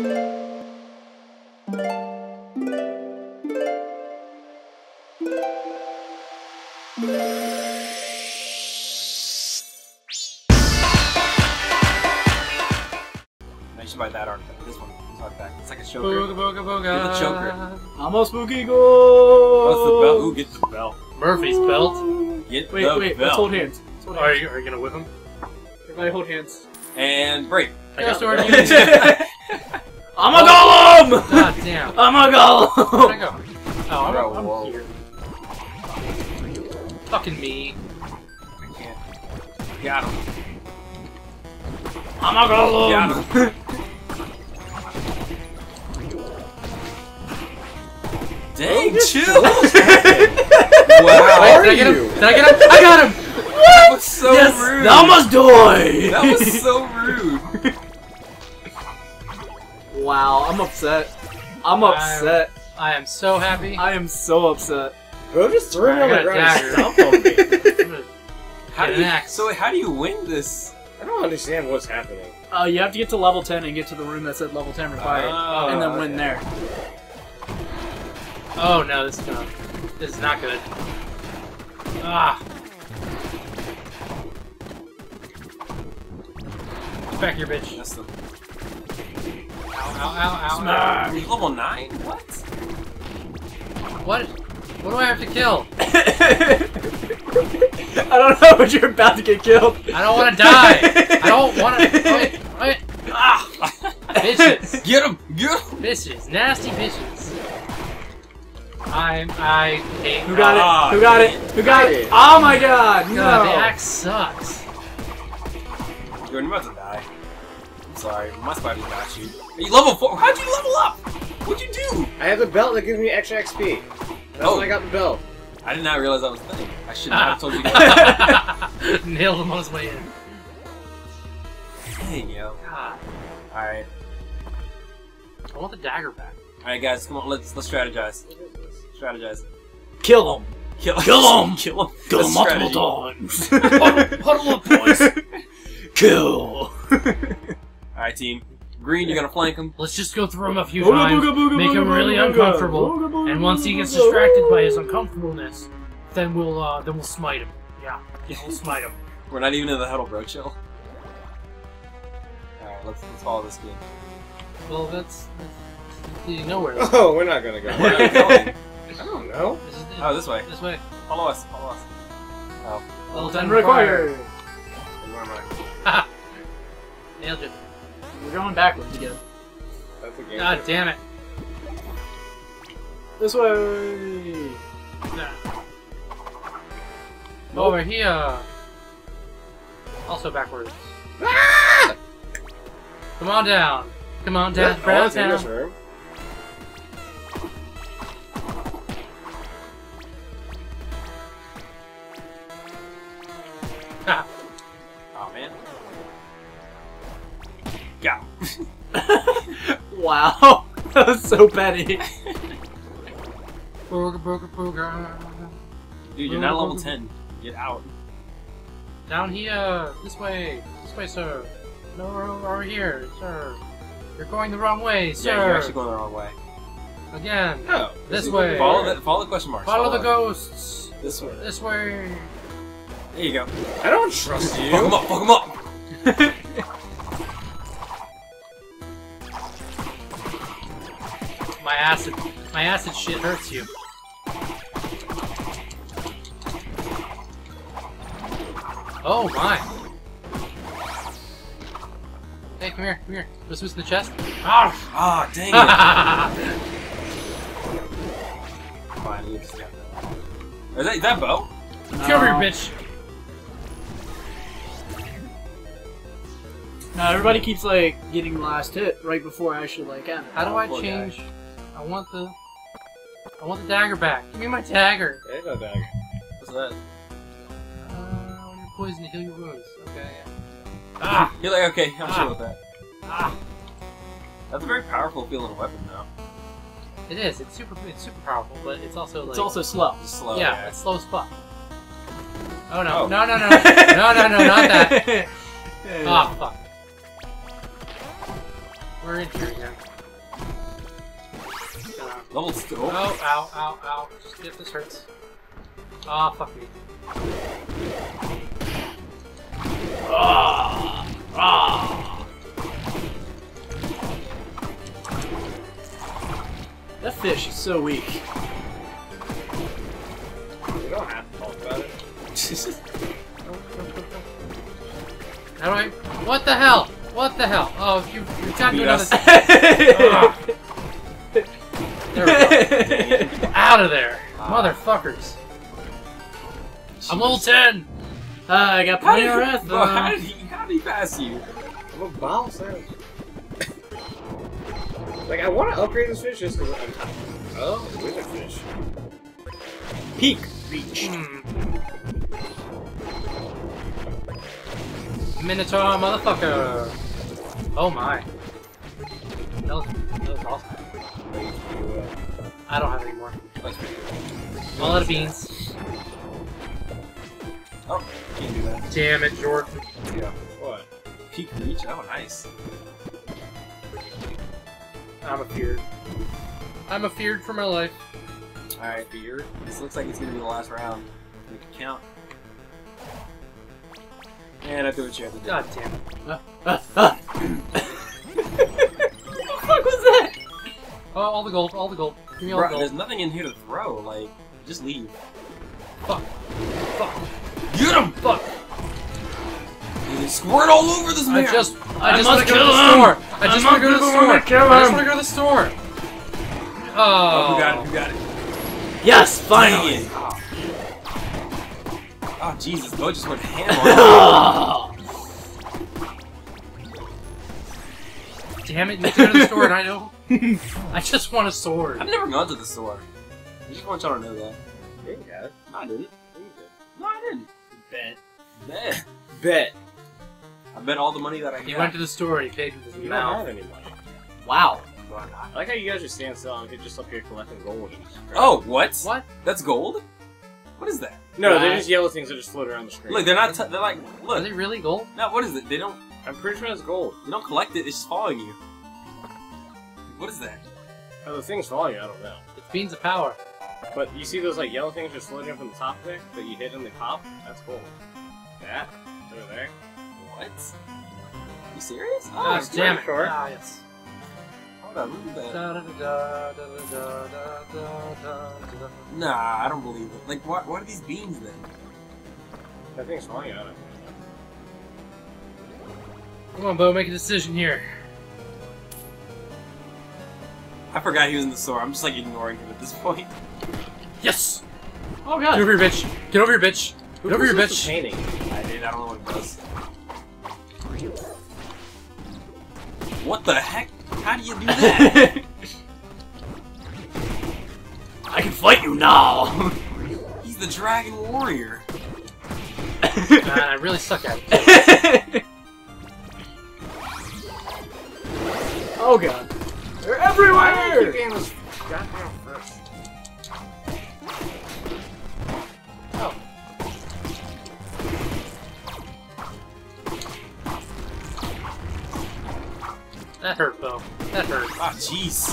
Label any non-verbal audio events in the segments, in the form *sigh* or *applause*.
I should buy that artifact. This one. This artifact. It's like a Booga choker. booga booga. Get the choker. I'm a spooky What's the belt? Who gets the belt? Murphy's belt. Get Wait, the wait, belt. let's hold hands. Let's hold Are you, are you gonna whip him? Everybody hold hands. And break. I Yeah, got sword. *laughs* *laughs* the I'm a golem! God damn. *laughs* I'm a Where'd I golem! go? Oh, I'm, Bro, I'm whoa. here. Fucking me. I can't. Got him. I'm a golem! Got him. *laughs* Dang, oh, chill. *laughs* wow. Wait, did I get him? Did I get him? I got him! That was so yes, rude. thou must die! That was so rude. Wow, I'm upset. I'm upset. I am so happy. I am so upset. Bro, just threw me on the got a ground dagger. and on me. I'm gonna How do you, axe. so how do you win this? I don't understand what's happening. Uh, you have to get to level 10 and get to the room that said level 10 required. Oh, and then win there. Oh no, this is gonna. This is not good. Ah. Back here, bitch. That's the Ow, ow, ow, ow. Smack. He's level nine. What? What? What do I have to kill? *laughs* I don't know, but you're about to get killed. I don't want to die. *laughs* I don't want to. Wait, wait. Ah! Bitches. *laughs* Get him! Get him! Bitches. Nasty bitches. I'm. I hate. Who got Ah, it? Who got it? Who got it? Oh my god, no! The axe sucks. You're about to die. I'm sorry, my spider got you. Are you level four? How'd you level up? What'd you do? I have a belt that gives me extra XP. That's Oh. when I got the belt. I did not realize that was a thing. I should not have told you *laughs* guys. *laughs* Nailed him on his way in. Dang, yo. God. Alright. I want the dagger back. Alright, guys, come on, let's let's strategize. Strategize. Kill him! Kill, Kill him! *laughs* Kill him! Kill him multiple strategy. times! Huddle up, boys. Kill! Alright, team. Green, you're gonna flank him. Let's just go through him a few Booga, times, booga, booga, make him really booga, uncomfortable, booga, booga, and once he gets distracted by his uncomfortableness, then we'll uh, then we'll smite him. Yeah, we'll smite him. *laughs* We're not even in the huddle, bro. Chill. Alright, let's let's follow this game. Well, that's, that's leading nowhere. *laughs* Oh, we're not gonna go. Where are you going? *laughs* I don't know. This is Oh, this way. This way. Follow us. Follow us. Oh, Level Ten 10 required! where? Nailed it. We're going backwards again. That's a game. God damn it. This way! Nah. Over here. Also backwards. Ah! Come on down. Come on down to oh, Brown it's Town. Wow, *laughs* that was so petty. Booga booga booga. Dude, you're not level 10. Get out. Down here. This way. This way, sir. No, over here, sir. You're going the wrong way, sir. Yeah, you're actually going the wrong way. Again. Oh, This is way. Follow the follow the question marks. Follow the ghosts. This way. This way. There you go. I don't trust Fuck him up. Fuck him up. *laughs* acid. My acid shit hurts you. Oh my. Hey, come here, come here. This was in the chest. Ah! Ah, dang it. *laughs* Fine, you just got that. Is that, is that Bo? Come here, bitch. Now everybody keeps like getting the last hit right before I actually like end. How do I poor guy. change? I want the. I want the dagger back. Give me my dagger. There's no dagger. What's that? Uh, when you're poisoned, heal your wounds. Okay. Ah! You're like, okay, I'm Ah. chill with that. Ah! That's a very powerful feeling weapon, though. It is. It's super. It's super powerful, but it's also like. It's also slow. Just slow. yeah, it's slow as fuck. Oh no! Oh. No! No! No! no! *laughs* No! No! No! Not that! Yeah. *laughs* Ah, fuck. We're in here again. Level two. Oh, ow, ow, ow. Just get this hurts. Ah, fuck me. Ah, ah. That fish is so weak. We don't have to talk about it. *laughs* How do What the hell? What the hell? Oh, you you got to Beat another. us. *laughs* Ah. There we go. Out of there, motherfuckers! I'm level ten. Ah, I got plenty of breath. wrath. bro, *laughs* how uh, did he? How did he pass you? I'm a bouncer. like, I want to upgrade this fish just because I'm. Oh, wizard fish. Peak reach. Hmm. Minotaur, motherfucker! Oh my. That was, that was awesome. I don't have any more. That's pretty good. All out of beans. Oh, can't do that. Damn it, Jordan. Yeah. What? Peak reach. Oh, nice. I'm afeared. I'm afeared for my life. All right, beer. This looks like it's gonna be the last round. Make it count. And I do what you have to do. God damn it. Ah, ah, ah. Oh, all the gold, all the gold. Give me all Bro, the there's nothing in here to throw. Like, just leave. Fuck. Fuck. Get him! Fuck. There's squirt all over this I just, I, I just want to go to the him. store. I I just want to go to the store. I just want to go to the store. Oh, Oh. who got it? Who got it? Yes, finally. Oh. oh, Jesus. Bo just went ham on. *laughs* Damn it! You have to go to the store, and I don't. *laughs* I just want a sword. I've never gone to the store. I just want y'all to know that. Yeah, you got it. No, I didn't. Yeah, you No, I didn't. Bet. Bet. did. Bet. I bet all the money that I He got. went to the store. And he paid with his You don't have any money. Wow. Why not? I like how you guys are standing still and you're just up here collecting gold. Oh, what? What? That's gold? What is that? No, they're just yellow things that just float around the screen. Look, they're not. T- they're like. look. Are they really gold? No, what is it? They don't. I'm pretty sure it's gold. You don't collect it. It's just following you. What is that? Are the things falling? I don't know. It's beans of power. But you see those like yellow things just floating from the top there that you hit and they pop? That's cool. That over there. What? Are you serious? Oh, oh damn it! Short. Ah, yes. Nah, I don't believe it. Like, what? What are these beans then? That thing's falling out of. Come on, Bo, make a decision here. I forgot he was in the store. I'm just like ignoring him at this point. Yes! Oh god! Get over here, bitch. Get over here, bitch. Get over here, Who's bitch. painting? I did. I don't know what it does. What the heck? How do you do that? *laughs* I can fight you now. *laughs* He's the Dragon Warrior. *laughs* Man, I really suck at it. oh god. They're Why you keep everywhere. goddamn? Oh. That hurt, Bo. That hurt. Ah, jeez.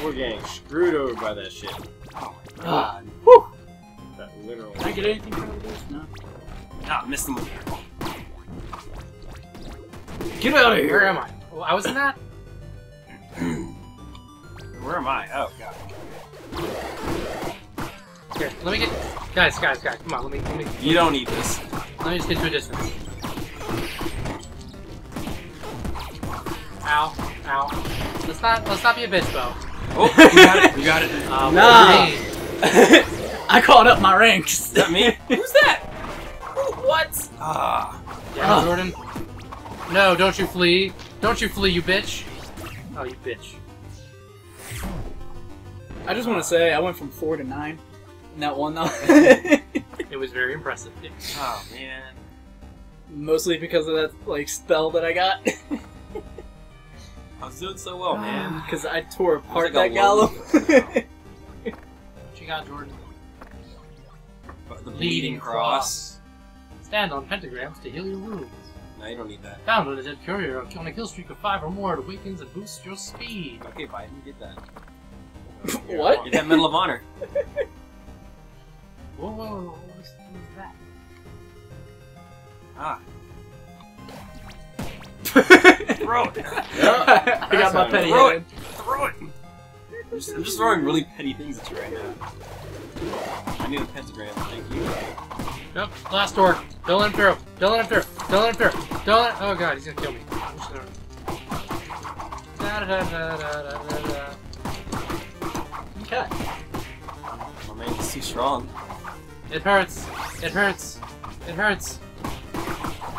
*laughs* We're getting screwed over by that shit. Oh my god. Whew. That literal. Can I get anything out of this? No. Ah, missed him. Get out of here. Where am I? Oh, I was in that? *clears throat* Where am I? Oh god. Here, let me get. Guys, guys, guys, come on, let me, let me, You don't need this. let me just get to a distance. Ow, ow. Let's not, let's not be a bitch, Bo. Oh, *laughs* we got it. We got it. Um, *laughs* Nah. *laughs* I caught up my ranks. that me? Who's that? Who- What? Ah. yeah, Ah. Jordan. No, don't you flee. Don't you flee, you bitch. Oh, you bitch. I just want to say I went from four to nine in that one though. *laughs* It was very impressive. *laughs* Oh man. Mostly because of that like spell that I got. I was doing so well, man. *sighs* Because I tore apart like a that gallow. What you got, Jordan? But the bleeding cross. Stand on pentagrams to heal your wounds. No, you don't need that. Found with a dead courier. On a kill streak of five or more, it awakens and boosts your speed. Okay, Biden, get that. *laughs* What? Get that Medal of Honor. *laughs* Whoa, whoa, whoa, what's, what's that? Ah. *laughs* Throw it. I got my penny Throw head. it. Throw it. I'm just, I'm just throwing really petty things at you right now. I need a pentagram, thank you. Nope, last door. Don't let him through. Don't let him through. Don't let him through. Don't let. Oh god, he's gonna kill me. Gonna- Da, da, da. Okay. My man's too strong. It hurts. It hurts. It hurts.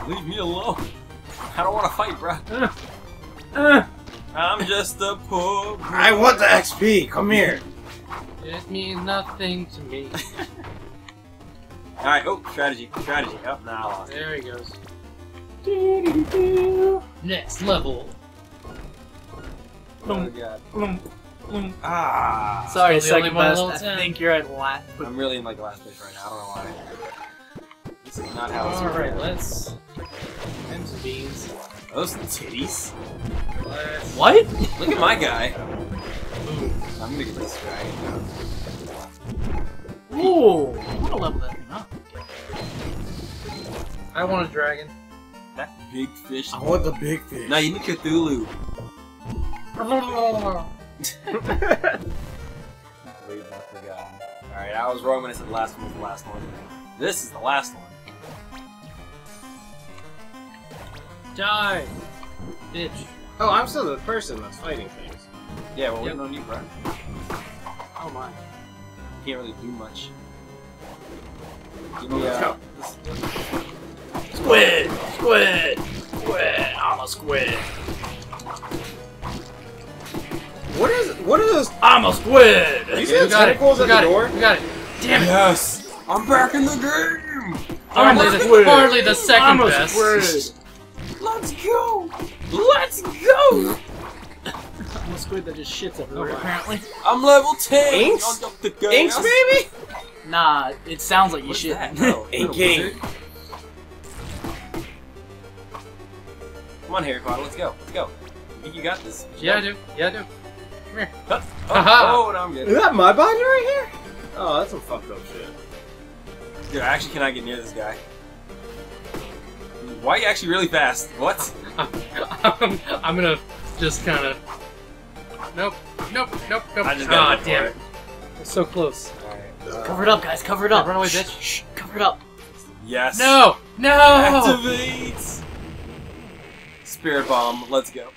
Leave me alone. I don't want to fight, bro. Uh, uh. *sighs* I'm just a poor. boy. I want the XP. Come here. It means nothing to me. *laughs* All right. Oh, strategy, strategy. Oh, now I lost. There he goes. Next level. Oh my god. Boom, boom. Ah. Sorry, Still the only second one best. level I 10. think you're at last. I'm really in like last place right now. I don't know why. This is not how it's Alright, let's. And some beans. Those titties. Let's. What? Look at my guy. Boom. *laughs* I'm gonna get this guy. Ooh. I want to level that thing up. I want a dragon. That big fish. I want the big fish. No, you need Cthulhu. Wait, I forgot. Alright, I was wrong when I said the last one was the last one. This is the last one. Die! Bitch. Oh, I'm still the person that's fighting things. Yeah, well, Yep. we don't need Brad. Oh my. Can't really do much. Give me let's uh, go. this- Squid! Squid! Squid! I'm a squid! What is? What are those? I'm a squid! You We see the tentacles at got the it. door? We got it. Damn it! Yes! I'm back in the game! Hardly I'm a the, squid. hardly the 2nd I'm a best. squid! Let's go! Let's go! I'm a squid that just shits Oh, everywhere, apparently. I'm level 10! Inks? On top the gas. Inks, baby. Nah, it sounds like you What's shit. that? No, Inking. Come on, Harry Potter, let's go. Let's go. I think you got this. Yeah, I do. Yeah, I do. Come here. Oh, Haha. oh, *laughs* no, I'm Is that my body right here? Oh, that's some fucked up shit. Dude, I actually cannot get near this guy. Why are you actually really fast? What? *laughs* I'm, I'm gonna just kind of. Nope. Nope. Nope. Nope. I just Ah, got damn it. It's so close. Alright. Cover it up, guys, cover it up. Run away, Shh, bitch. Shh, cover it up. Yes. No! No! Activate! Spirit bomb, let's go.